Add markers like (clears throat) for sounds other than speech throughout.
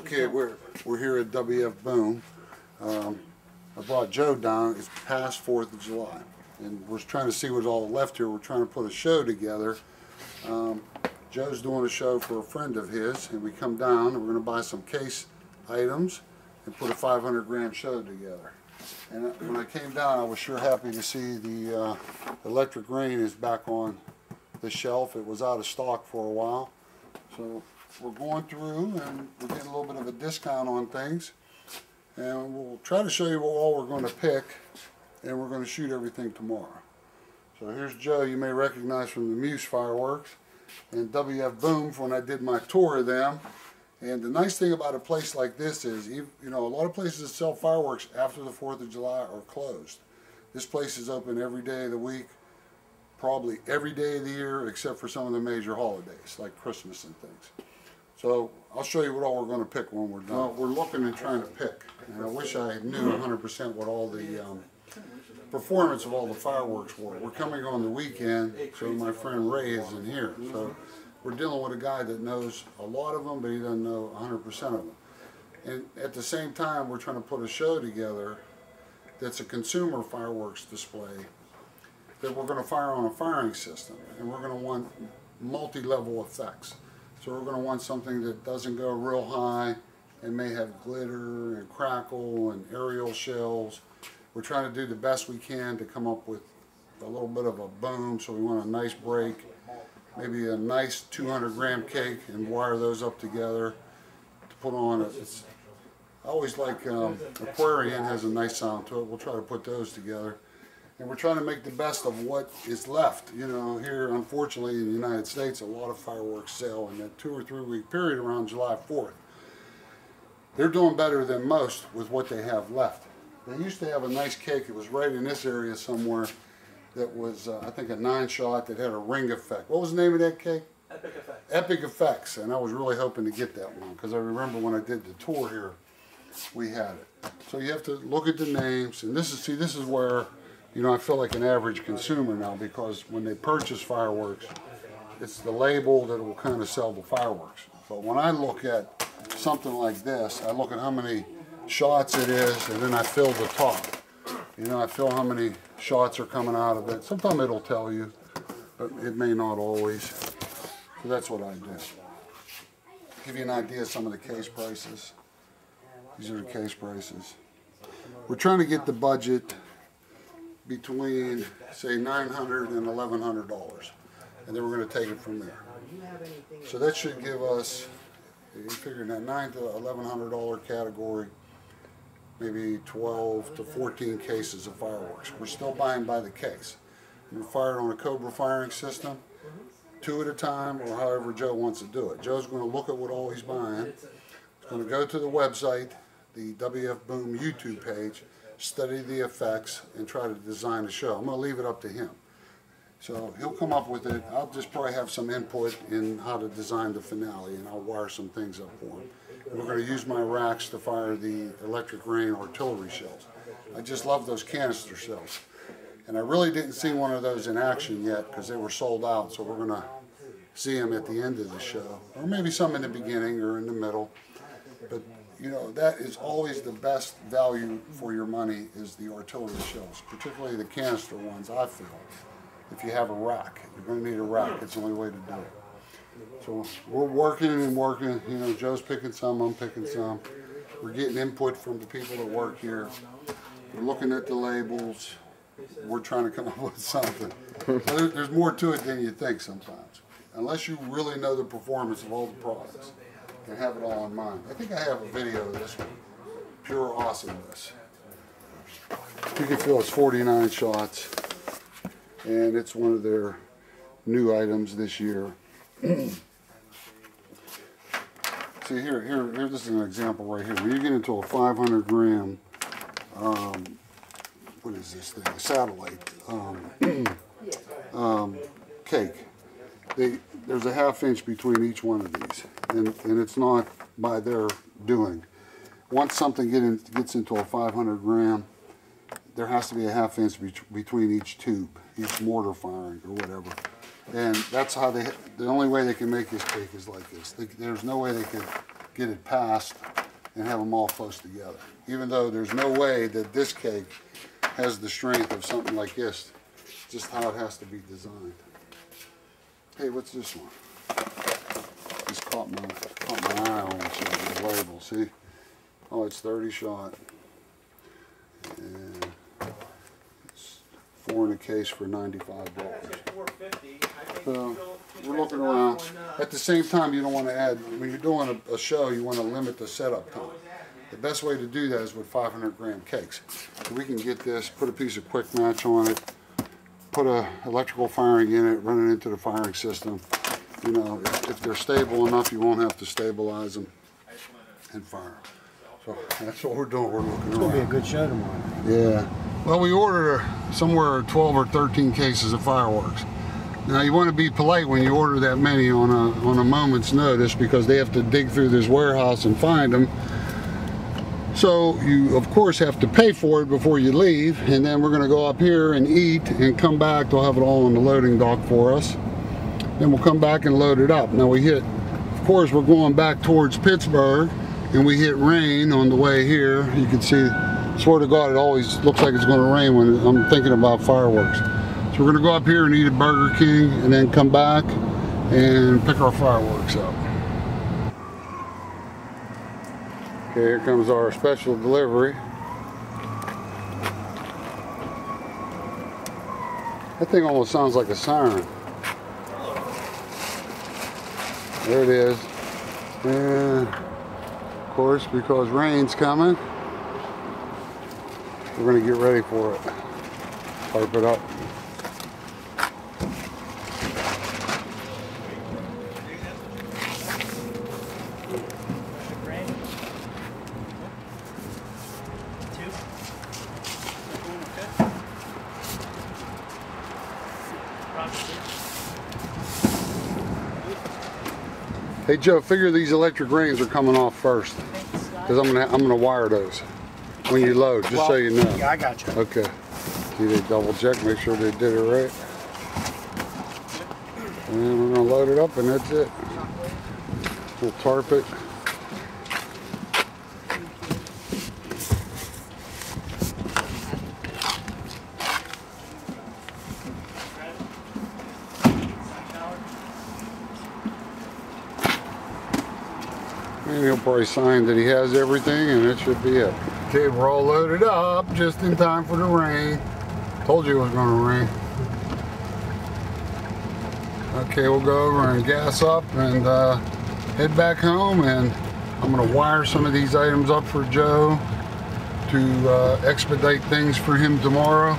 Okay, we're, we're here at WF Boom. Um, I brought Joe down, it's past Fourth of July, and we're trying to see what's all left here, we're trying to put a show together. Um, Joe's doing a show for a friend of his, and we come down, and we're gonna buy some case items and put a five hundred grand show together. And when I came down, I was sure happy to see the, uh, electric rain is back on the shelf, it was out of stock for a while. So we're going through and we're getting a little bit of a discount on things. And we'll try to show you what all we're going to pick and we're going to shoot everything tomorrow. So here's Joe you may recognize from the Muse fireworks and WF Boom when I did my tour of them. And the nice thing about a place like this is, you know, a lot of places that sell fireworks after the 4th of July are closed. This place is open every day of the week, probably every day of the year except for some of the major holidays like Christmas and things. So I'll show you what all we're going to pick when we're done. Well, we're looking and trying to pick, and I wish I knew 100% what all the um, performance of all the fireworks were. We're coming on the weekend, so my friend Ray is in here. So we're dealing with a guy that knows a lot of them, but he doesn't know 100% of them. And at the same time, we're trying to put a show together that's a consumer fireworks display that we're going to fire on a firing system, and we're going to want multi-level effects. So we're going to want something that doesn't go real high and may have glitter and crackle and aerial shells. We're trying to do the best we can to come up with a little bit of a boom, so we want a nice break, maybe a nice 200 gram cake and wire those up together to put on. It's, I always like um, Aquarian has a nice sound to it. We'll try to put those together and we're trying to make the best of what is left. You know, here, unfortunately, in the United States, a lot of fireworks sell in that two or three week period around July 4th. They're doing better than most with what they have left. They used to have a nice cake. It was right in this area somewhere that was, uh, I think, a nine shot that had a ring effect. What was the name of that cake? Epic Effects. Epic Effects. And I was really hoping to get that one because I remember when I did the tour here, we had it. So you have to look at the names. And this is, see, this is where you know, I feel like an average consumer now because when they purchase fireworks, it's the label that will kind of sell the fireworks. But when I look at something like this, I look at how many shots it is, and then I fill the top. You know, I feel how many shots are coming out of it. Sometimes it'll tell you, but it may not always. So that's what I do. Give you an idea of some of the case prices. These are the case prices. We're trying to get the budget between, say, $900 and $1,100. And then we're going to take it from there. So that should give us, you figure that 9 to $1,100 category, maybe 12 to 14 cases of fireworks. We're still buying by the case. We're fired on a Cobra firing system, two at a time, or however Joe wants to do it. Joe's going to look at what all he's buying. He's going to go to the website, the WF Boom YouTube page, study the effects, and try to design a show. I'm going to leave it up to him. So he'll come up with it. I'll just probably have some input in how to design the finale, and I'll wire some things up for him. We're going to use my racks to fire the electric rain artillery shells. I just love those canister shells. And I really didn't see one of those in action yet because they were sold out, so we're going to see them at the end of the show. Or maybe some in the beginning or in the middle. But you know, that is always the best value for your money is the artillery shells, particularly the canister ones, I feel. If you have a rack, you're going to need a rack. It's the only way to do it. So we're working and working. You know, Joe's picking some, I'm picking some. We're getting input from the people that work here. We're looking at the labels. We're trying to come up (laughs) with something. there's more to it than you think sometimes, unless you really know the performance of all the products and have it all in mind. I think I have a video of this one. Pure awesomeness. You can feel it's 49 shots. And it's one of their new items this year. (clears throat) See here, here, here, this is an example right here. When you get into a 500 gram, um, what is this thing, a satellite um, (clears throat) um, cake. They, there's a half inch between each one of these and, and it's not by their doing. Once something get in, gets into a 500 gram, there has to be a half inch be between each tube, each mortar firing or whatever. And that's how they, the only way they can make this cake is like this. They, there's no way they can get it passed and have them all close together. Even though there's no way that this cake has the strength of something like this, just how it has to be designed. Hey, what's this one? This caught my, caught my eye on the label, see? Oh, it's 30 shot. And it's four in a case for 95 dollars. So we're looking around. At the same time, you don't want to add, when you're doing a, a show, you want to limit the setup time. The best way to do that is with 500 gram cakes. So we can get this, put a piece of quick match on it, put a electrical firing in it, run it into the firing system. You know, if, if they're stable enough, you won't have to stabilize them and fire them. So that's what we're doing. We're looking It's gonna be a good show tomorrow. Yeah. Well, we ordered somewhere 12 or 13 cases of fireworks. Now you want to be polite when you order that many on a on a moment's notice because they have to dig through this warehouse and find them. So you of course have to pay for it before you leave, and then we're going to go up here and eat and come back. They'll have it all on the loading dock for us. Then we'll come back and load it up. Now we hit, of course, we're going back towards Pittsburgh, and we hit rain on the way here. You can see, swear to God, it always looks like it's going to rain when I'm thinking about fireworks. So we're going to go up here and eat at Burger King, and then come back and pick our fireworks up. Okay, here comes our special delivery. That thing almost sounds like a siren. There it is. And of course, because rain's coming, we're gonna get ready for it. Pipe it up. Hey Joe, figure these electric rings are coming off first. Because I'm gonna I'm gonna wire those when you load, just so you know. Yeah, I got you. Okay. See, they double check, make sure they did it right. And we're gonna load it up and that's it. We'll tarp it. And he'll sign that he has everything and it should be it. Okay, we're all loaded up just in time for the rain. Told you it was gonna rain. Okay, we'll go over and gas up and uh, head back home and I'm gonna wire some of these items up for Joe to uh, expedite things for him tomorrow.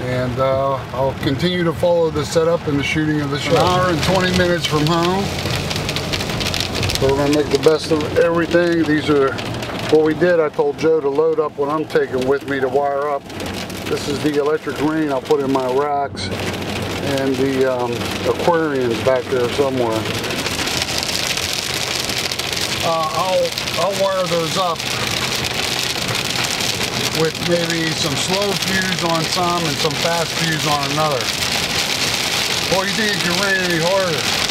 And uh, I'll continue to follow the setup and the shooting of the show. An hour and 20 minutes from home. So we're gonna make the best of everything. These are what we did. I told Joe to load up what I'm taking with me to wire up. This is the electric ring I'll put in my racks and the um, aquariums back there somewhere. Uh, I'll, I'll wire those up with maybe some slow fuse on some and some fast fuse on another. Boy, you think it can rain any harder?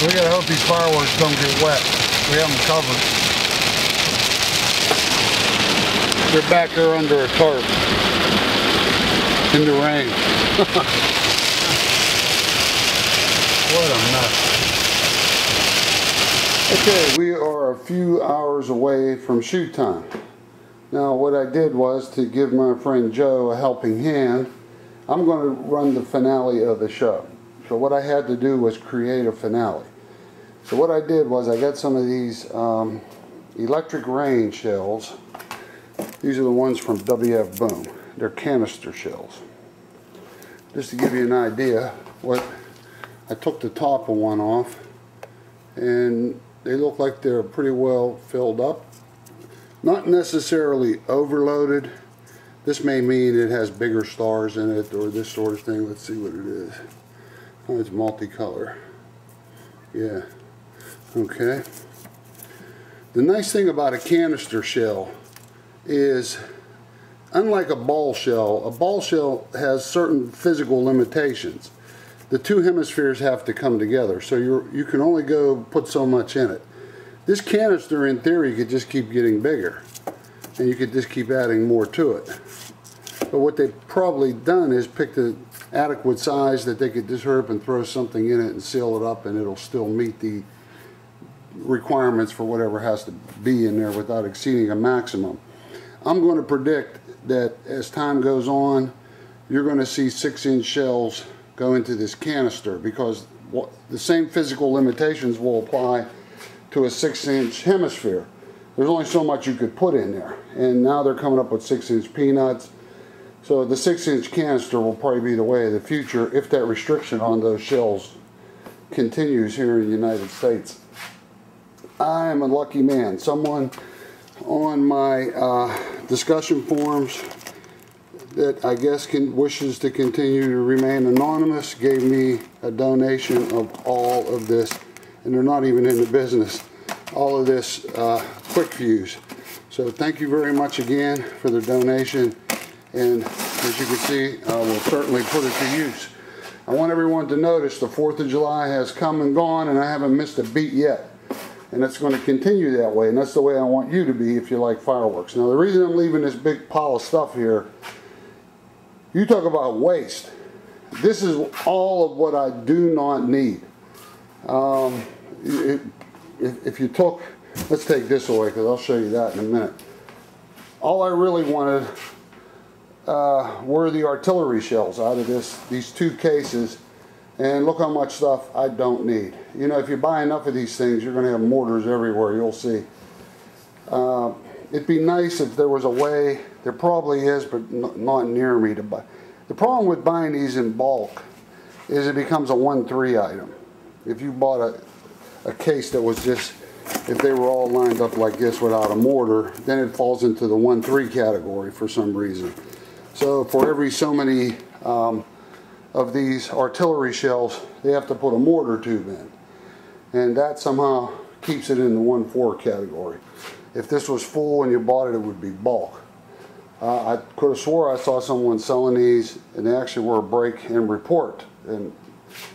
We gotta hope these fireworks don't get wet. We have them covered. They're back there under a tarp in the rain. (laughs) what a mess. Okay, we are a few hours away from shoot time. Now, what I did was to give my friend Joe a helping hand. I'm going to run the finale of the show. So what I had to do was create a finale. So what I did was I got some of these um, electric rain shells. These are the ones from WF Boom. They're canister shells. Just to give you an idea, what I took the top of one off and they look like they're pretty well filled up. Not necessarily overloaded. This may mean it has bigger stars in it or this sort of thing. Let's see what it is. Oh, it's multicolor. Yeah. Okay. The nice thing about a canister shell is unlike a ball shell, a ball shell has certain physical limitations. the two hemispheres have to come together. So you you can only go put so much in it. This canister, in theory, could just keep getting bigger. And you could just keep adding more to it. But what they've probably done is picked an adequate size that they could hurry and throw something in it and seal it up and it'll still meet the requirements for whatever has to be in there without exceeding a maximum. I'm going to predict that as time goes on, you're going to see six inch shells go into this canister because the same physical limitations will apply to a six inch hemisphere. There's only so much you could put in there. And now they're coming up with six inch peanuts. So the six inch canister will probably be the way of the future if that restriction on those shells continues here in the United States. I am a lucky man. Someone on my uh, discussion forums that I guess can, wishes to continue to remain anonymous gave me a donation of all of this, and they're not even in the business, all of this uh, quick fuse. So thank you very much again for the donation, and as you can see, I will certainly put it to use. I want everyone to notice the 4th of July has come and gone, and I haven't missed a beat yet and it's going to continue that way and that's the way I want you to be if you like fireworks. Now the reason I'm leaving this big pile of stuff here, you talk about waste. This is all of what I do not need. Um, if, if you took, let's take this away because I'll show you that in a minute. All I really wanted uh, were the artillery shells out of this, these two cases and look how much stuff I don't need. You know, if you buy enough of these things, you're going to have mortars everywhere, you'll see. Uh, it'd be nice if there was a way, there probably is, but not near me to buy. The problem with buying these in bulk is it becomes a 1-3 item. If you bought a, a case that was just, if they were all lined up like this without a mortar, then it falls into the 1-3 category for some reason. So for every so many um, of these artillery shells, they have to put a mortar tube in. And that somehow keeps it in the 1-4 category. If this was full and you bought it, it would be bulk. Uh, I could have swore I saw someone selling these and they actually were a break and report. And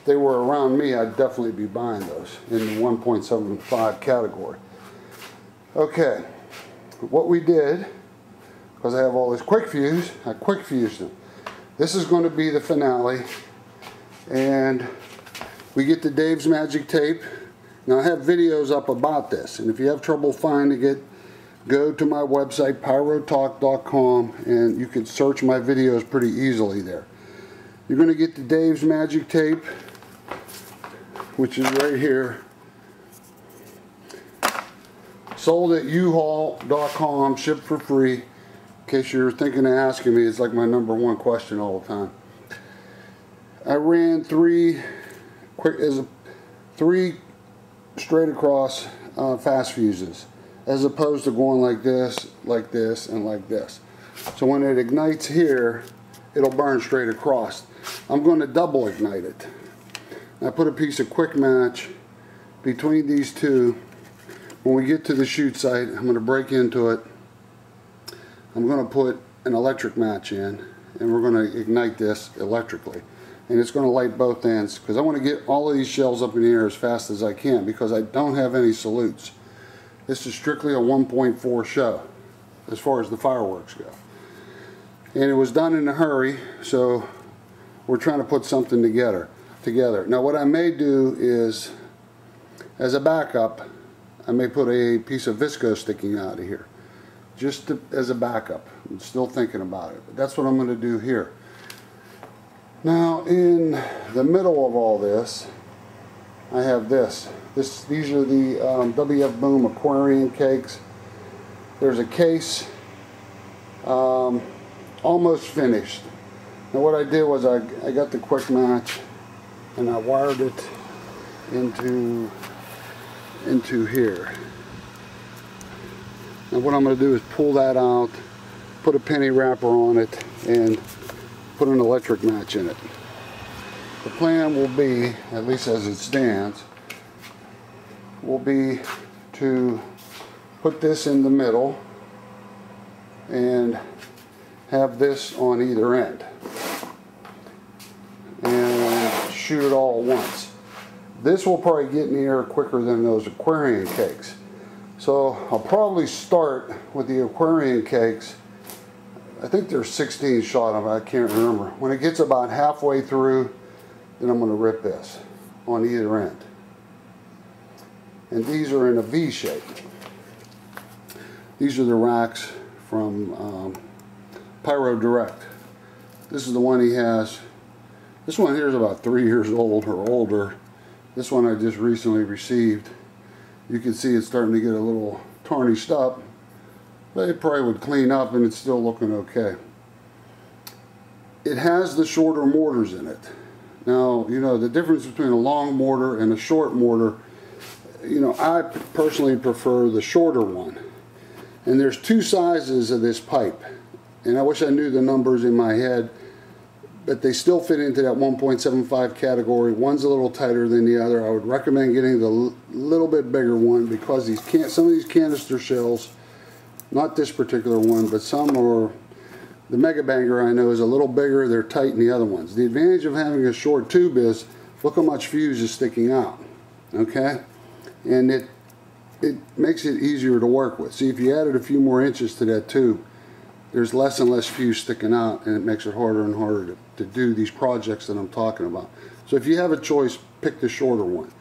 they were around me, I'd definitely be buying those in the 1.75 category. Okay, what we did, because I have all these quick fuse, I quick fuse them. This is going to be the finale. And we get the Dave's Magic Tape. Now I have videos up about this. And if you have trouble finding it, go to my website, pyrotalk.com, and you can search my videos pretty easily there. You're going to get the Dave's Magic Tape, which is right here. Sold at uhaul.com, shipped for free case you're thinking of asking me, it's like my number one question all the time. I ran three quick as a, three straight across uh, fast fuses as opposed to going like this, like this, and like this. So when it ignites here, it'll burn straight across. I'm going to double ignite it. I put a piece of quick match between these two. When we get to the shoot site, I'm going to break into it I'm going to put an electric match in and we're going to ignite this electrically and it's going to light both ends because I want to get all of these shells up in the air as fast as I can because I don't have any salutes. This is strictly a 1.4 show as far as the fireworks go. And it was done in a hurry so we're trying to put something together. together. Now what I may do is as a backup I may put a piece of visco sticking out of here just to, as a backup. I'm still thinking about it. But that's what I'm going to do here. Now, in the middle of all this, I have this. This These are the um, WF Boom Aquarium cakes. There's a case um, almost finished. Now what I did was I, I got the quick match and I wired it into into here. And what I'm going to do is pull that out, put a penny wrapper on it, and put an electric match in it. The plan will be, at least as it stands, will be to put this in the middle and have this on either end. And shoot it all at once. This will probably get in the air quicker than those Aquarian cakes. So I'll probably start with the Aquarian cakes. I think there's 16 shot of it, I can't remember. When it gets about halfway through, then I'm gonna rip this on either end. And these are in a V shape. These are the racks from um, Pyro Direct. This is the one he has. This one here is about three years old or older. This one I just recently received. You can see it's starting to get a little tarnished up, but it probably would clean up and it's still looking okay. It has the shorter mortars in it. Now, you know, the difference between a long mortar and a short mortar, you know, I personally prefer the shorter one. And there's two sizes of this pipe. And I wish I knew the numbers in my head, but they still fit into that 1.75 category. One's a little tighter than the other. I would recommend getting the little bit bigger one because these can some of these canister shells, not this particular one, but some are the Mega Banger I know is a little bigger, they're tight than the other ones. The advantage of having a short tube is, look how much fuse is sticking out, okay? And it, it makes it easier to work with. See, if you added a few more inches to that tube, there's less and less fuse sticking out and it makes it harder and harder to, to do these projects that I'm talking about. So if you have a choice, pick the shorter one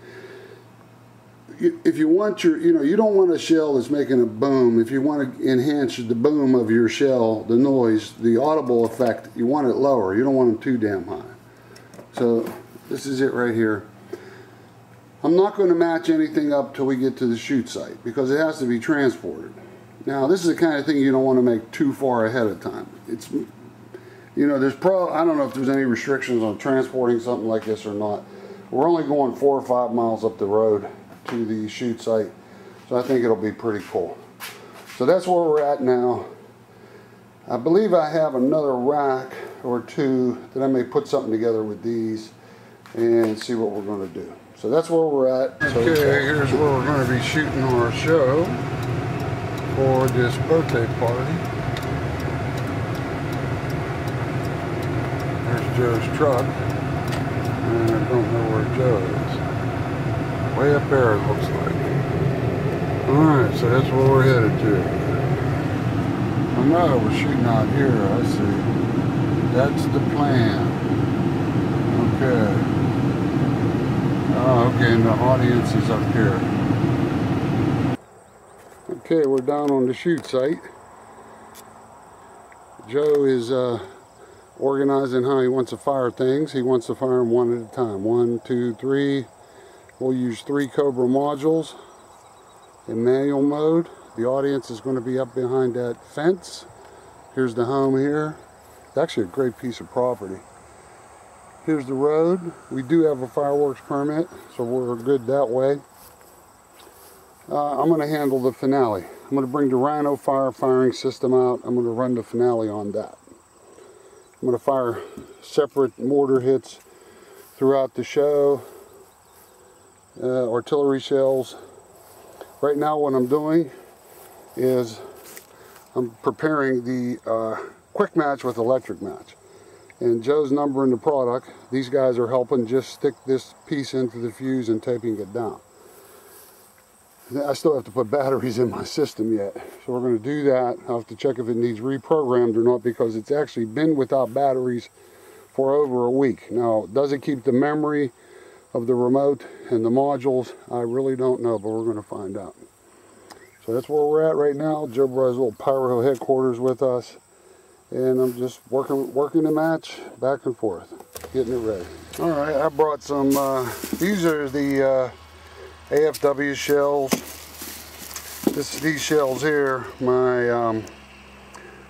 if you want your, you know, you don't want a shell that's making a boom. If you want to enhance the boom of your shell, the noise, the audible effect, you want it lower. You don't want them too damn high. So this is it right here. I'm not going to match anything up till we get to the shoot site because it has to be transported. Now this is the kind of thing you don't want to make too far ahead of time. It's, you know, there's pro, I don't know if there's any restrictions on transporting something like this or not. We're only going four or five miles up the road to the shoot site. So I think it'll be pretty cool. So that's where we're at now. I believe I have another rack or two that I may put something together with these and see what we're going to do. So that's where we're at. Okay, here's where we're going to be shooting our show for this birthday party. There's Joe's truck. And I don't know where Joe is. Way up there, it looks like. Alright, so that's where we're headed to. I know we're shooting out here, I see. That's the plan. Okay. Oh, okay, and the audience is up here. Okay, we're down on the shoot site. Joe is uh, organizing how he wants to fire things. He wants to fire them one at a time. One, two, three, We'll use three Cobra modules in manual mode. The audience is going to be up behind that fence. Here's the home here. It's actually a great piece of property. Here's the road. We do have a fireworks permit, so we're good that way. Uh, I'm going to handle the finale. I'm going to bring the RhinoFire firing system out. I'm going to run the finale on that. I'm going to fire separate mortar hits throughout the show uh, artillery shells. Right now what I'm doing is I'm preparing the uh, quick match with electric match. And Joe's number in the product, these guys are helping just stick this piece into the fuse and taping it down. I still have to put batteries in my system yet. So we're going to do that. I'll have to check if it needs reprogrammed or not because it's actually been without batteries for over a week. Now, does it keep the memory of the remote and the modules, I really don't know, but we're going to find out. So that's where we're at right now. Joe Bros little Pyro headquarters with us. And I'm just working working the match back and forth, getting it ready. All right, I brought some, uh, these are the uh, AFW shells. This, these shells here, my, um,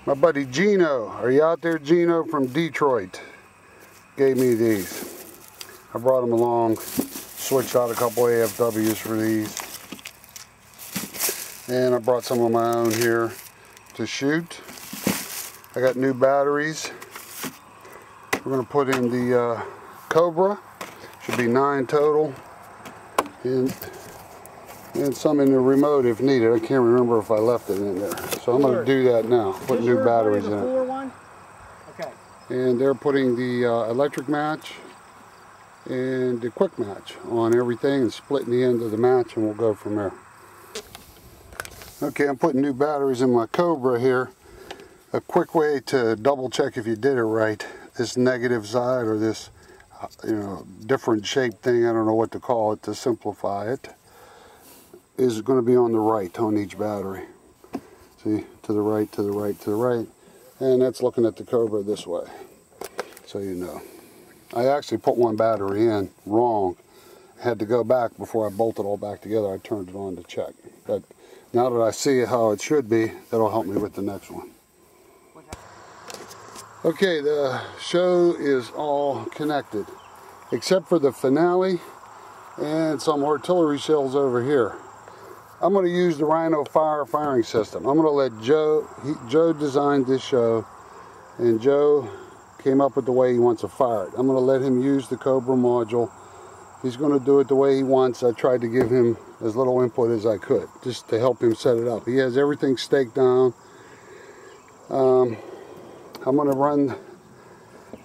my buddy Gino, are you out there Gino from Detroit? Gave me these. I brought them along, switched out a couple AFWs for these. And I brought some of my own here to shoot. I got new batteries. We're going to put in the uh, Cobra. Should be nine total. And, and some in the remote if needed. I can't remember if I left it in there. So I'm going to do that now. Put new batteries in it. Okay. And they're putting the uh, electric match and the quick match on everything and splitting the end of the match and we'll go from there. Okay, I'm putting new batteries in my Cobra here. A quick way to double check if you did it right, this negative side or this Uh, you know, different shaped thing, I don't know what to call it to simplify it, is going to be on the right on each battery. See, to the right, to the right, to the right. And that's looking at the Cobra this way, so you know. I actually put one battery in wrong. Had to go back before I bolted all back together. I turned it on to check. But now that I see how it should be, that'll help me with the next one. Okay, the show is all connected, except for the finale and some artillery shells over here. I'm going to use the RhinoFire firing system. I'm going to let Joe, he, Joe designed this show, and Joe came up with the way he wants to fire it. I'm going to let him use the Cobra module. He's going to do it the way he wants. I tried to give him as little input as I could, just to help him set it up. He has everything staked down. Um, I'm going to run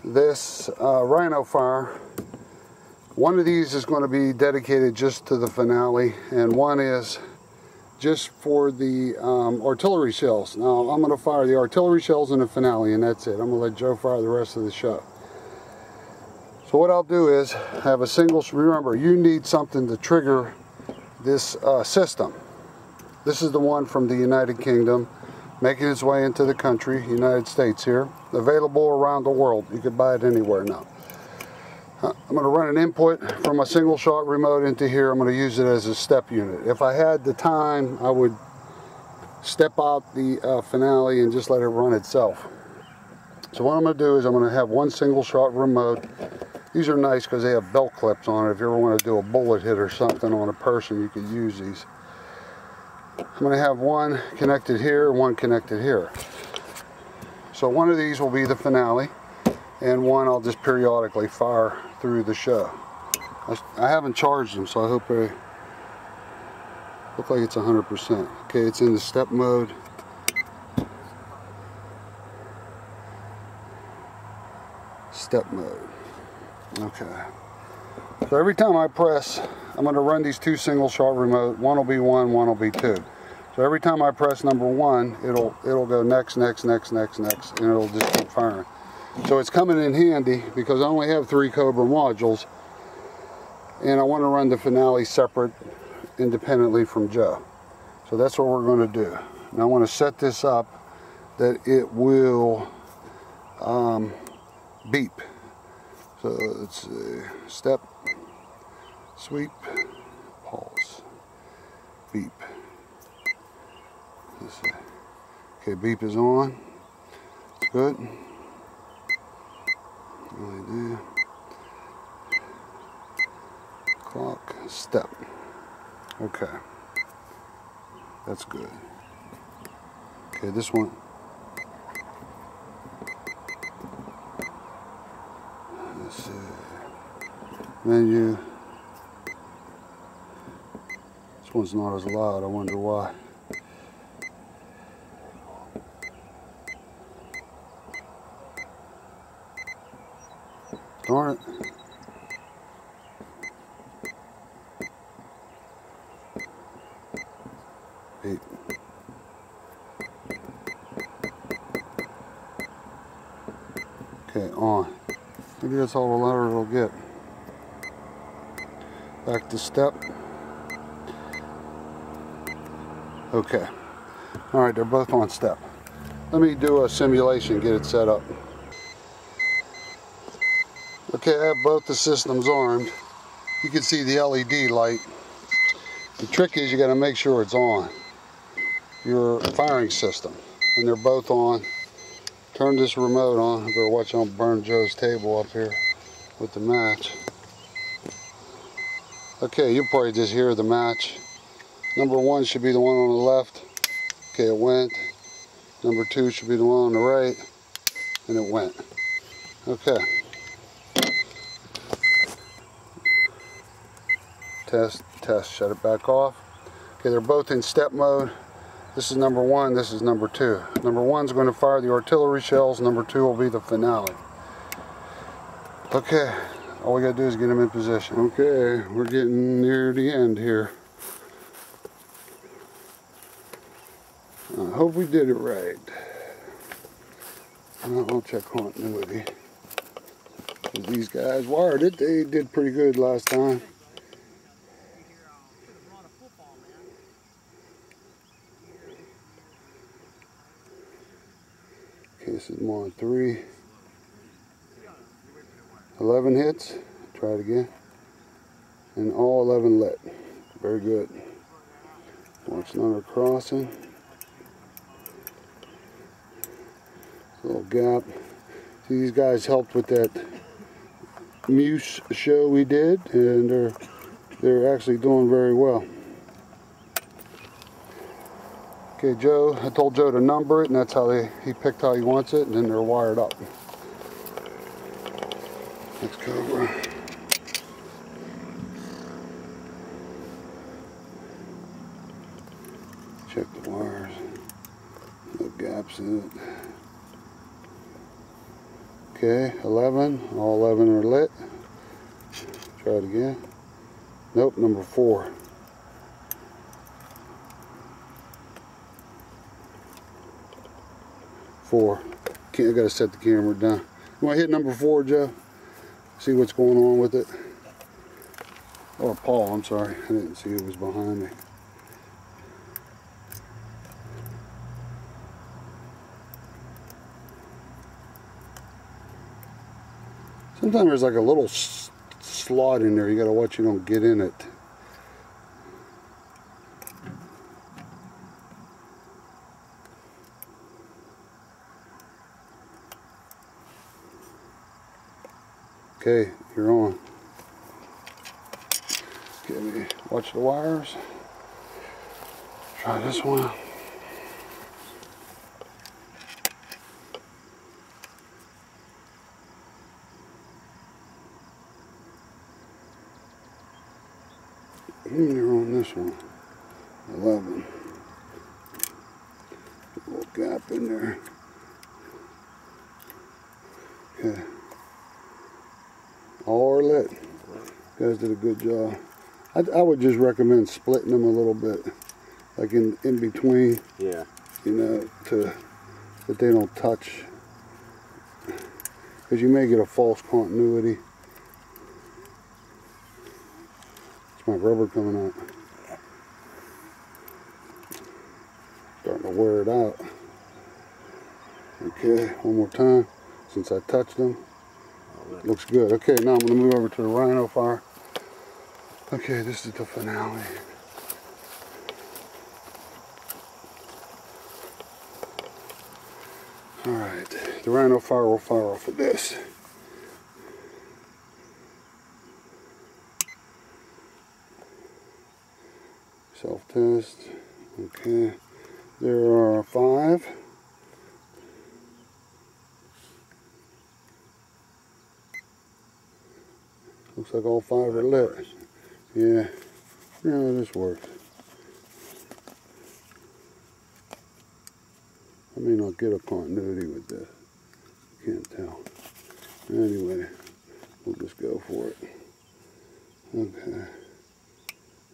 this uh, RhinoFire. One of these is going to be dedicated just to the finale, and one is just for the um, artillery shells. Now I'm going to fire the artillery shells in the finale and that's it. I'm going to let Joe fire the rest of the show. So what I'll do is have a single, remember you need something to trigger this uh, system. This is the one from the United Kingdom making its way into the country, United States here. Available around the world. You can buy it anywhere now. I'm going to run an input from a single shot remote into here. I'm going to use it as a step unit. If I had the time, I would step out the uh, finale and just let it run itself. So what I'm going to do is I'm going to have one single shot remote. These are nice because they have belt clips on it. If you ever want to do a bullet hit or something on a person, you could use these. I'm going to have one connected here, and one connected here. So one of these will be the finale and one I'll just periodically fire through the show. I, haven't charged them, so I hope they look like it's 100%. Okay, it's in the step mode. Step mode. Okay. So every time I press, I'm going to run these two single shot remote. One will be one, one will be two. So every time I press number one, it'll it'll go next, next, next, next, next, and it'll just keep firing. So it's coming in handy because I only have three Cobra modules and I want to run the finale separate independently from Joe. So that's what we're going to do. Now I want to set this up that it will um, beep. So let's step, sweep, pulse, beep. Okay, beep is on. Good really do. Clock, step. Okay. That's good. Okay, this one. Let's see. Menu. This one's not as loud, I wonder why. Darn it. Eight. Okay, on. Maybe that's all the louder it'll get. Back to step. Okay. Alright, they're both on step. Let me do a simulation, get it set up. Okay, I have both the systems armed. You can see the LED light. The trick is you got to make sure it's on your firing system. And they're both on. Turn this remote on. I better watch on burn Joe's table up here with the match. Okay, you'll probably just hear the match. Number one should be the one on the left. Okay, it went. Number two should be the one on the right. And it went. Okay. test, test, shut it back off. Okay, they're both in step mode. This is number one, this is number two. Number one's going to fire the artillery shells, number two will be the finale. Okay, All we gotta do is get them in position. Okay, we're getting near the end here. I hope we did it right. I'll check continuity. These guys wired it, they did pretty good last time. Okay, this is more three. 11 hits. Try it again. And all 11 lit. Very good. Watch another crossing. Little gap. See, these guys helped with that Muse show we did, and they're they're actually doing very well. Okay, Joe, I told Joe to number it, and that's how they, he picked how he wants it, and then they're wired up. Let's go. Check the wires. No gaps in it. Okay, 11. All 11 are lit. Try it again. Nope, number 4. Four. I gotta set the camera down. You wanna hit number four, Joe? See what's going on with it? Or Paul, I'm sorry. I didn't see it was behind me. Sometimes there's like a little slot in there. You gotta watch you don't get in it. Okay, you're on. Okay, watch the wires. Try this one. This one. 11. A little gap in there. Okay. All are lit. You guys did a good job. I, I would just recommend splitting them a little bit, like in, in between. Yeah. You know, to that they don't touch. Because you may get a false continuity. It's my rubber coming out. Starting to wear it out. Okay, one more time since I touched them. Looks good. Okay, now I'm going to move over to the RhinoFire. Okay, this is the finale. Alright, the RhinoFire will fire off of this. Self-test. Okay, there are five. Looks like all five are lit. Yeah. Yeah, this works. I may not get a continuity with this. Can't tell. Anyway, we'll just go for it. Okay.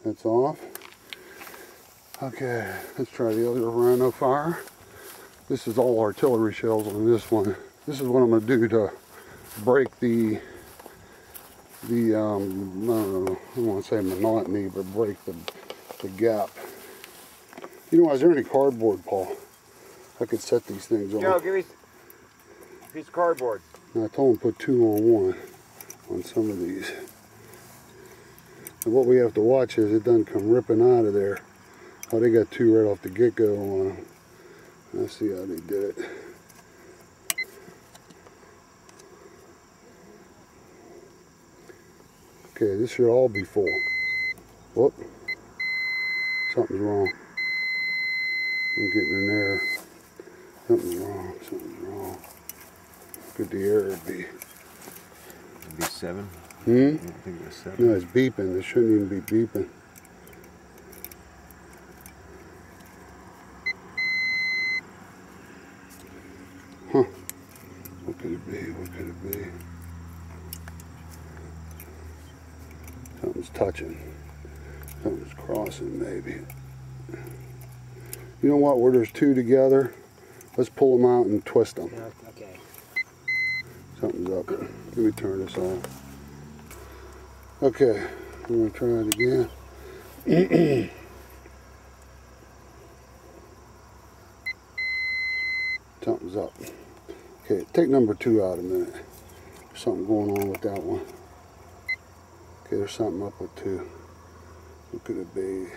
That's off. Okay, let's try the other RhinoFire. This is all artillery shells on this one. This is what I'm to do to break the the um, I don't know, I don't want to say monotony, but break the the gap. You know, is there any cardboard, Paul? I could set these things on. Joe, give me a piece of cardboard. And I told him put two on one on some of these. And what we have to watch is it doesn't come ripping out of there. Oh, they got two right off the get-go on them. Let's see how they did it. Okay, this should all be full. Whoop. Something's wrong. I'm getting an error. Something's wrong. Something's wrong. Could the error be? It'd be seven. Hmm? I think it was seven. No, it's beeping. It shouldn't even be beeping. Huh. What could it be? What could it be? something's touching. Something's crossing maybe. You know what, where there's two together, let's pull them out and twist them. Okay. Something's up. Let me turn this on. Okay, I'm gonna try it again. (clears throat) Something's up. Okay, take number two out a minute. There's something going on with that one. Okay, there's something up with two. What could it be?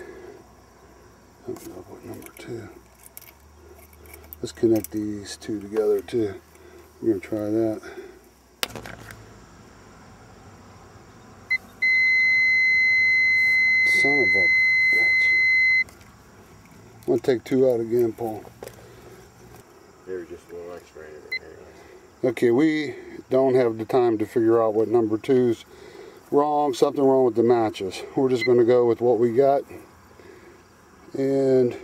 Something up with number two. Let's connect these two together too. We're gonna try that. Son of a bitch. I'm gonna take two out again, Paul. They were just a little extra. Okay, we don't have the time to figure out what number two's wrong, something wrong with the matches. We're just gonna go with what we got. And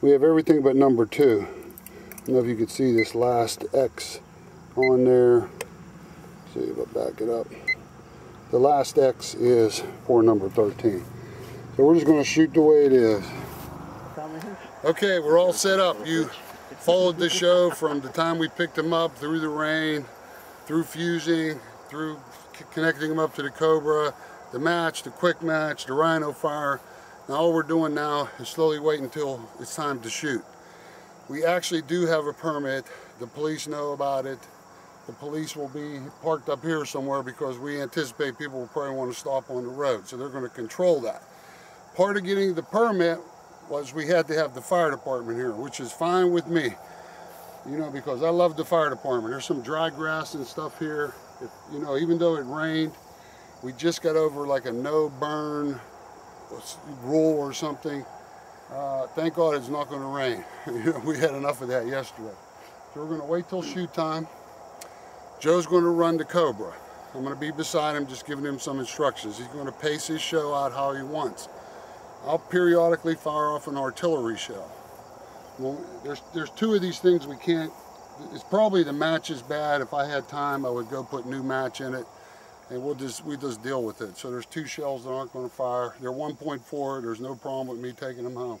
we have everything but number two. I don't know if you can see this last X on there. see if I back it up. The last X is for number 13. So we're just gonna shoot the way it is. Okay, we're all set up. You followed the show from the time we picked them up through the rain, through fusing, through connecting them up to the Cobra, the match, the quick match, the RhinoFire. Now all we're doing now is slowly wait until it's time to shoot. We actually do have a permit. The police know about it. The police will be parked up here somewhere because we anticipate people will probably want to stop on the road. So they're going to control that. Part of getting the permit was we had to have the fire department here, which is fine with me. You know, because I love the fire department. There's some dry grass and stuff here. If, you know, even though it rained, we just got over like a no burn rule or something. Uh, thank God it's not going to rain. (laughs) We had enough of that yesterday. So we're going to wait till shoot time. Joe's going to run the Cobra. I'm going to be beside him, just giving him some instructions. He's going to pace his show out how he wants. I'll periodically fire off an artillery shell. Well, there's there's two of these things we can't. It's probably the match is bad. If I had time, I would go put new match in it, and we'll just we just deal with it. So there's two shells that aren't going to fire. They're 1.4. There's no problem with me taking them home.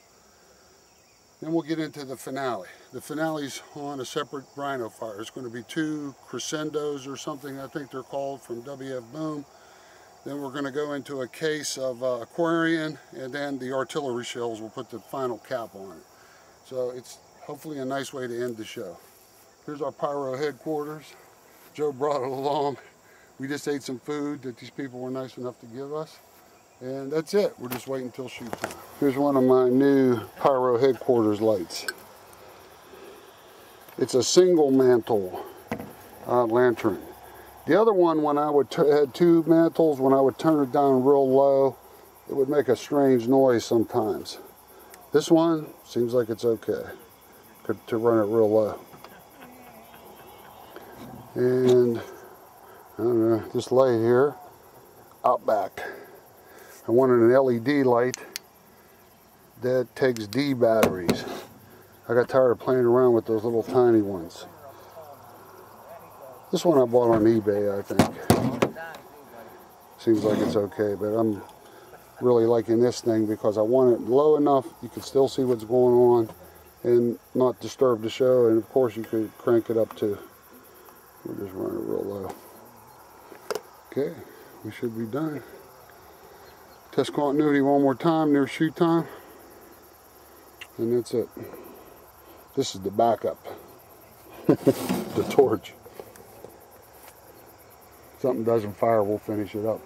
Then we'll get into the finale. The finale's on a separate RhinoFire. It's going to be two crescendos or something. I think they're called from WF Boom. Then we're going to go into a case of uh, Aquarian, and then the artillery shells will put the final cap on it. So it's hopefully a nice way to end the show. Here's our pyro headquarters. Joe brought it along. We just ate some food that these people were nice enough to give us. And that's it. We're just waiting until shoot time. Here's one of my new pyro headquarters lights. It's a single mantle uh, lantern. The other one, when I would had two mantles, when I would turn it down real low, it would make a strange noise sometimes. This one seems like it's okay to run it real low. And This light here, out back. I wanted an LED light that takes D batteries. I got tired of playing around with those little tiny ones. This one I bought on eBay, I think. Seems like it's okay, but I'm really liking this thing because I want it low enough you can still see what's going on and not disturb the show. And of course, you could crank it up to. We'll just run it real low. Okay, we should be done. Test continuity one more time near shoot time. And that's it. This is the backup. (laughs) the torch. Something doesn't fire, we'll finish it up.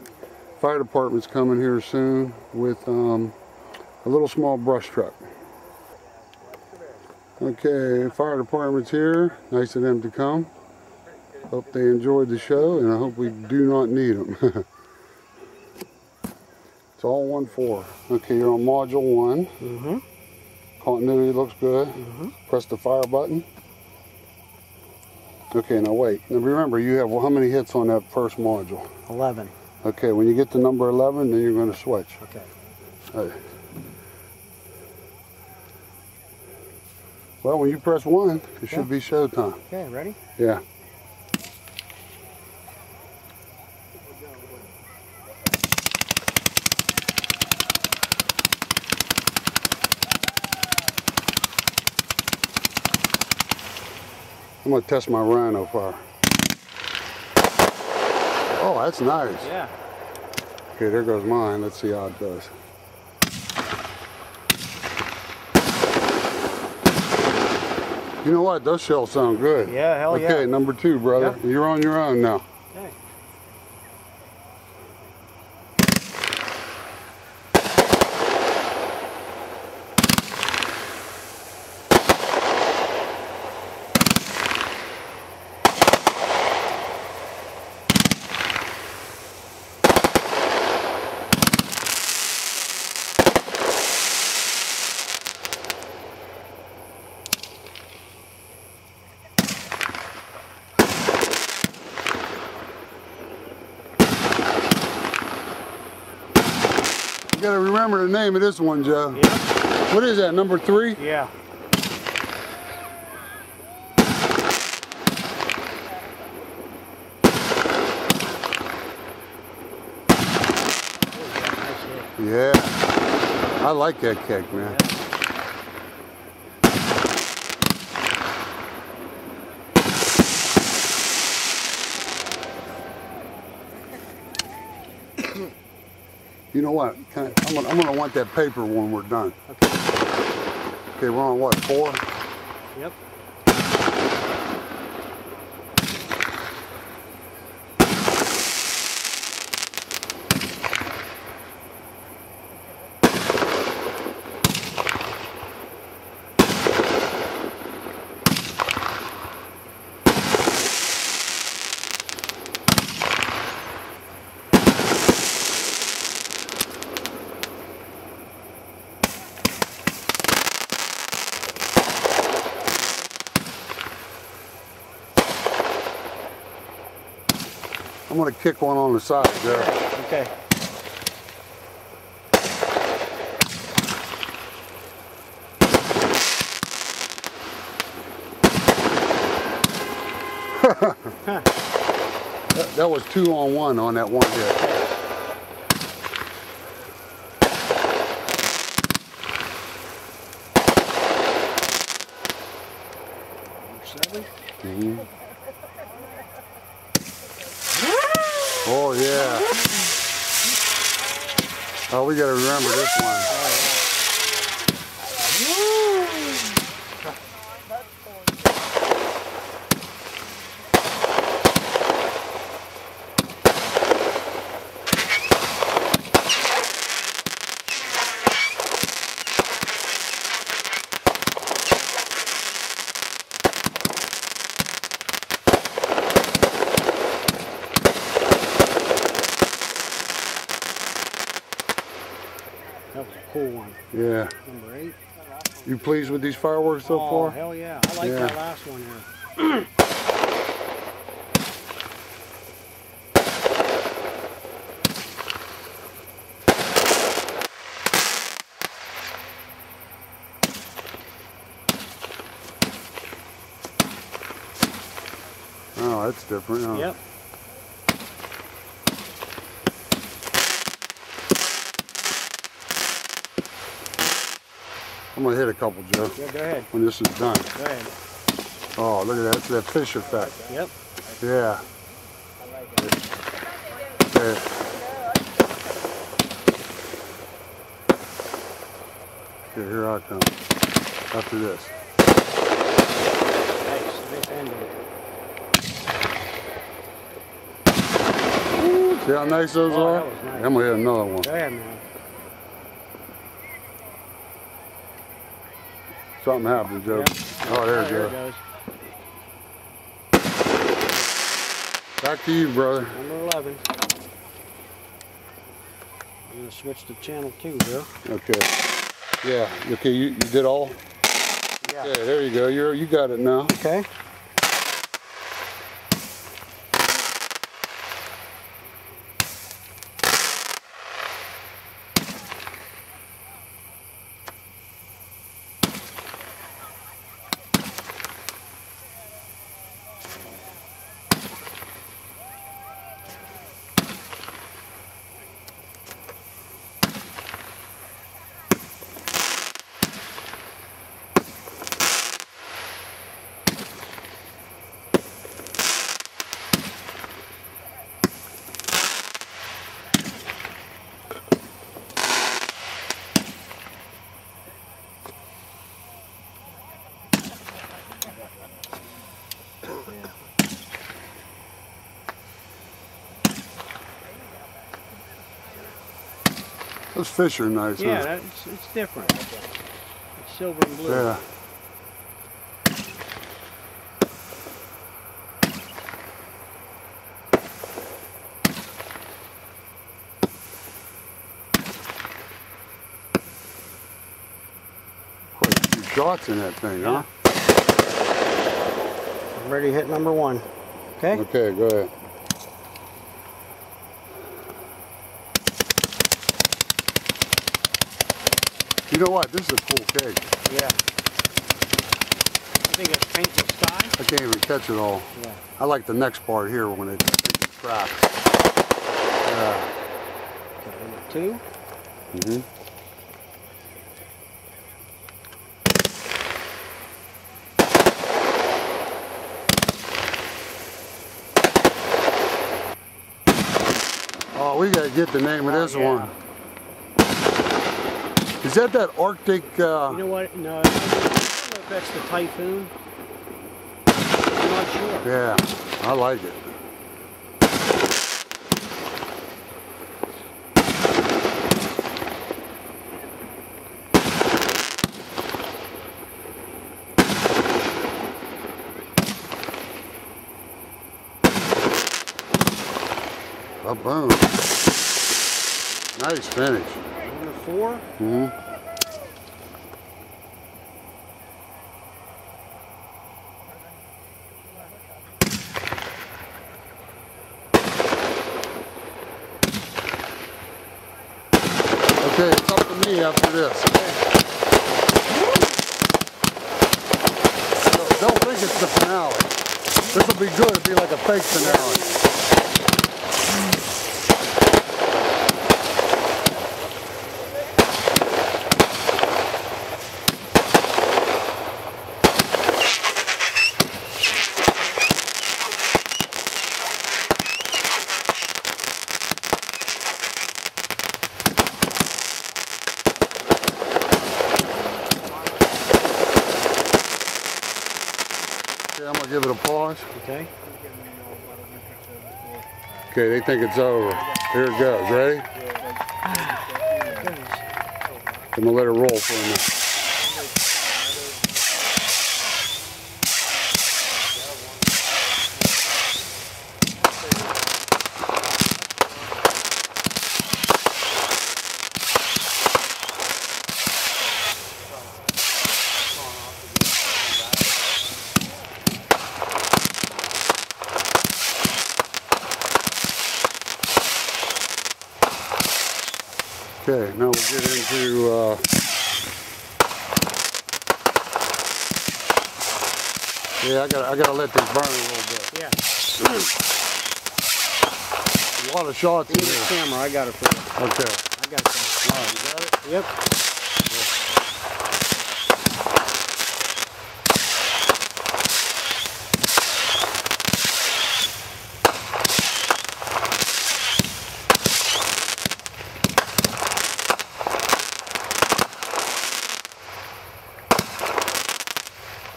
Fire department's coming here soon with um, a little small brush truck. Okay, fire department's here. Nice of them to come. Hope they enjoyed the show, and I hope we do not need them. (laughs) it's all one four. Okay, you're on module one. Mm-hmm. Continuity looks good. Press the fire button. Okay, now wait. Now remember, you have well, how many hits on that first module? 11. Okay, when you get to number 11, then you're going to switch. Okay. All right. Well, when you press one, it should be showtime. Okay, ready? Yeah. I'm gonna test my RhinoFire. Oh, that's nice. Yeah. Okay, there goes mine. Let's see how it does. You know what? Those shells sound good. Yeah, hell yeah. Okay, number two, brother. Yep. You're on your own now. Okay. Gotta remember the name of this one, Joe. Yep. What is that, number three? Yeah. Yeah. I like that cake, man. You know what? Can I, I'm, gonna, I'm gonna want that paper when we're done. Okay. Okay, we're on what, four? Yep. I'm gonna kick one on the side, Joe. Okay. That, (laughs) that was two on one on that one hit. Seven. Mhm. Oh yeah. Oh, we gotta remember this one. That was a cool one. Yeah. Number eight. You pleased with these fireworks so oh, far? hell yeah. I like Yeah. that last one here. Oh, that's different. huh? Yep. I'm gonna hit a couple, Joe, Yeah, go ahead. when this is done. Go ahead. Oh, look at that. It's that fish effect. Yep. Yeah. Okay. Okay, here I come. After this. Nice. This ended. See how nice those Oh, are? nice. I'm gonna hit another one. Go ahead, man. Something happened, Joe. Yep. Oh, there Oh, you there it goes. Back to you, brother. Number 11. I'm going to switch to channel 2, Bill. Okay. Yeah. Okay, you, you did all? Yeah. Yeah, there you go. You're you got it now. Okay. Those fish are nice. Yeah, huh? that's, it's different. It's silver and blue. Yeah. Quite a few shots in that thing, huh? I'm ready to hit number one. Okay? Okay, go ahead. You know what? This is a cool cake. Yeah. I think it's paint the sky. I can't even catch it all. Yeah. I like the next part here when it, cracks. Yeah. Okay, number two. hmm Oh, we gotta get the name of this yeah. one. Is that that Arctic? Uh, You know what? No, I don't know if that's the typhoon. I'm not sure. yeah, I like it. Oh, boom. Nice finish. Four. hmm Okay, it's up to me after this. Don't- Don't think it's the finale. This will be good. It'll be like a fake finale. Okay, I'm gonna give it a pause. Okay. Okay, they think it's over. Here it goes. Ready? I'm gonna let it roll for a minute. Okay, now we'll get into uh, yeah. I gotta, I gotta let this burn a little bit. Yeah. A lot of shots in here. camera. I got it for you. Okay. I got it. All right, you got it? Yep.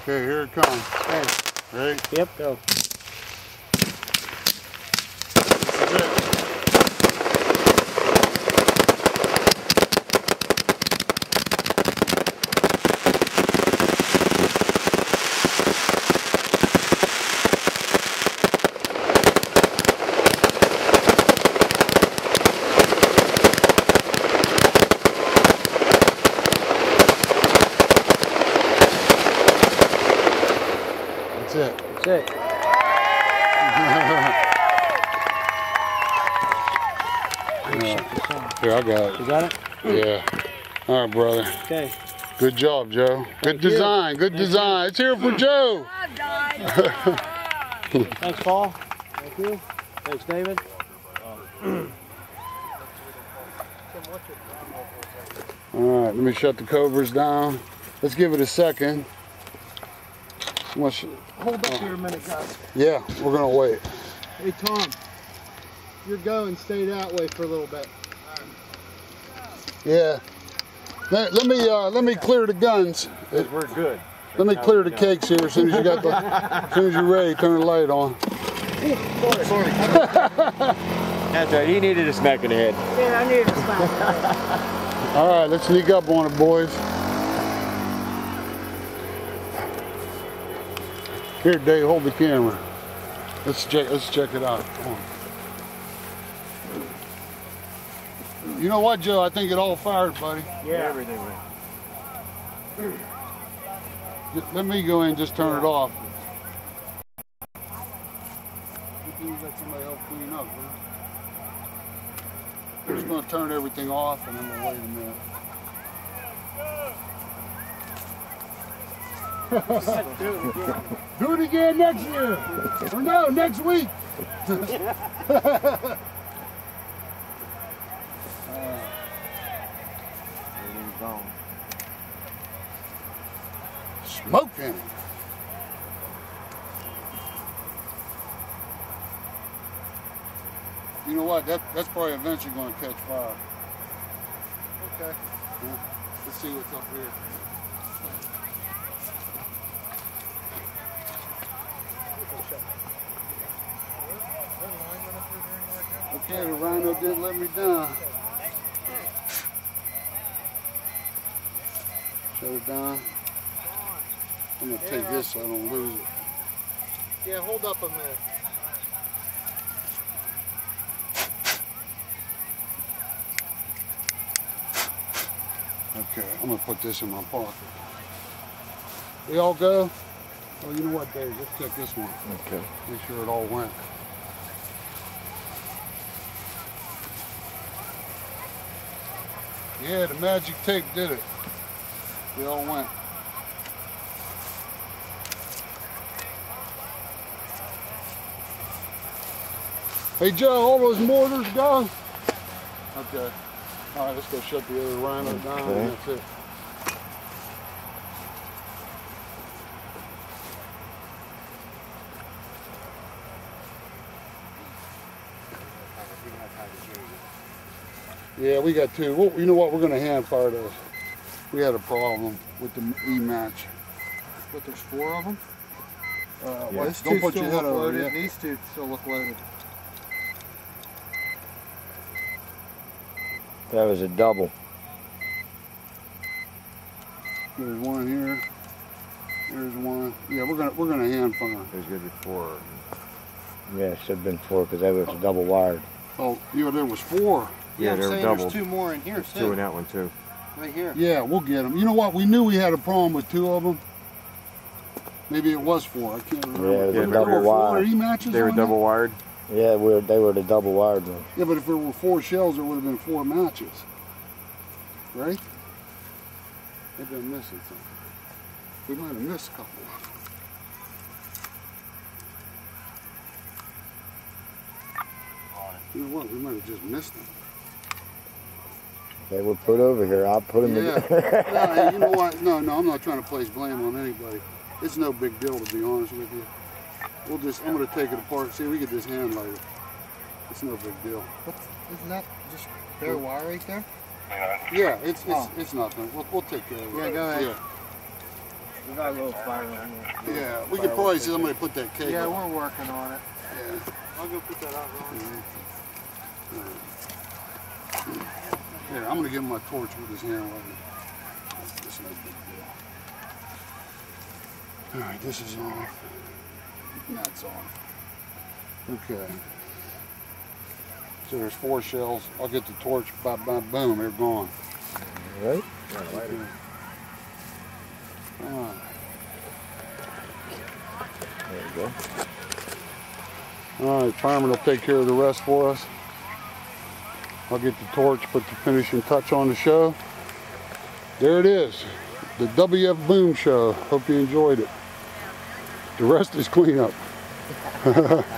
Okay, here it comes. Okay. Ready? Yep. Go. This is it. That's it. That's it. Here, I got You it. got it? Yeah. All right, brother. Okay. Good job, Joe. Good Thank you. design. Good design. Let's hear it for Joe. (laughs) Thanks, Paul. Thank you. Thanks, David. All right, let me shut the covers down. Let's give it a second. Much, Hold up oh. here a minute, guys. yeah, we're gonna wait. Hey, Tom. You're going. Stay that way for a little bit. Yeah. Let, let me uh, let me clear the guns. We're good. Let me clear the cakes here as soon as you got the, as soon as you're ready. Turn the light on. That's right. He needed a smack in the head. Yeah, I need a smack. (laughs) All right, let's sneak up on it, boys. Here, Dave, hold the camera. Let's check. Let's check it out. Come on. You know what, Joe? I think it all fired, buddy. Yeah. Everything went. Let me go in and just turn it off. Good thing you somebody help clean up, huh? We're just gonna turn everything off and then we'll wait a minute. (laughs) Do it again next year. Or no, next week. (laughs) Gone. Smoking. You know what? That that's probably eventually going to catch fire. Okay. Yeah. Let's see what's up here. Okay, the rhino didn't let me down. Shut it down. I'm gonna take this so I don't lose it. Yeah, hold up a minute. Okay, I'm gonna put this in my pocket. We all go? Well, you know what, Dave? Let's check this one. Okay. Make sure it all went. Yeah, the magic tape did it. They all went. Hey Joe, all those mortars gone? Okay. All right, let's go shut the other rhino down Okay. and that's it. Yeah, we got two. Well, you know what? We're gonna hand fire those. We had a problem with the E match. But there's four of them. Uh, Yeah. what- don't put your head look over loaded. These two still look loaded. That was a double. There's one here. There's one. Yeah, we're gonna we're gonna hand fire. There's gonna be four. Yeah, it should have been four because that was double wired. Oh, yeah, there was four. Yeah, I'm they were saying doubled. There's two more in here There's too. two in that one too. Right here. Yeah, we'll get them. You know what? We knew we had a problem with two of them. Maybe it was four. I can't remember. Yeah, it was Yeah, a but there double were four. E matches. They were on there? double wired. Yeah, we were, they were the double wired ones. Yeah, but if there were four shells, there would have been four matches. Right? Maybe I'm missing something. We might have missed a couple. You know what? We might have just missed them. They were put over here. I'll put them Yeah. in. no, you know what? No, no, I'm not trying to place blame on anybody. It's no big deal, to be honest with you. We'll just, I'm going to take it apart. See, we could just hand light it. It's no big deal. What's, isn't that just bare wire right there? Yeah, it's it's, Oh. it's nothing. We'll, we'll take care of it. Yeah, go ahead. Yeah. We got a little fire on there. Yeah, we could probably see somebody put that cake Yeah, up. we're working on it. Yeah. I'll go put that out, Ron. Here, I'm gonna give him my torch with his hand on it. That's no big deal. All right, this is off. That's off. Okay. So there's four shells. I'll get the torch. Bye, bye, boom. They're gone. right? Okay. All right. There you go. All right, fireman will take care of the rest for us. I'll get the torch, put the finishing touch on the show. There it is, the WF Boom Show. Hope you enjoyed it. The rest is cleanup. (laughs)